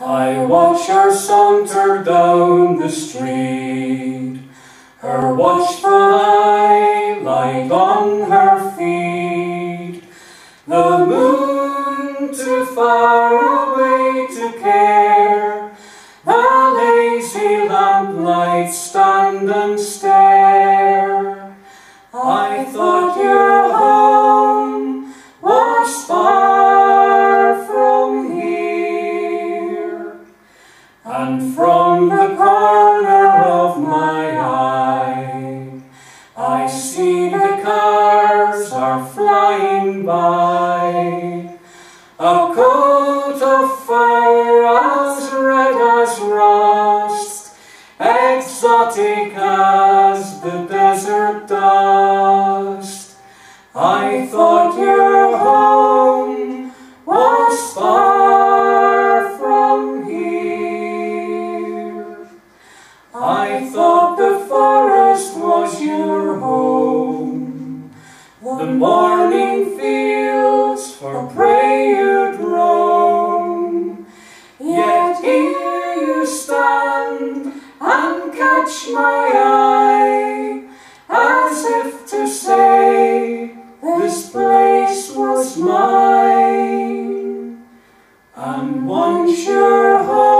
I watch her saunter down the street, her watchful eye light on her feet, the moon too far away to care, the lazy lamplight stand and stare. And from the corner of my eye, I see the cars are flying by. A coat of fur as red as rust, exotic as the desert dust. I thought your I thought the forest was your home. The morning fields for prey you'd roam. Yet here you stand and catch my eye, as if to say, this place was mine. And once your home.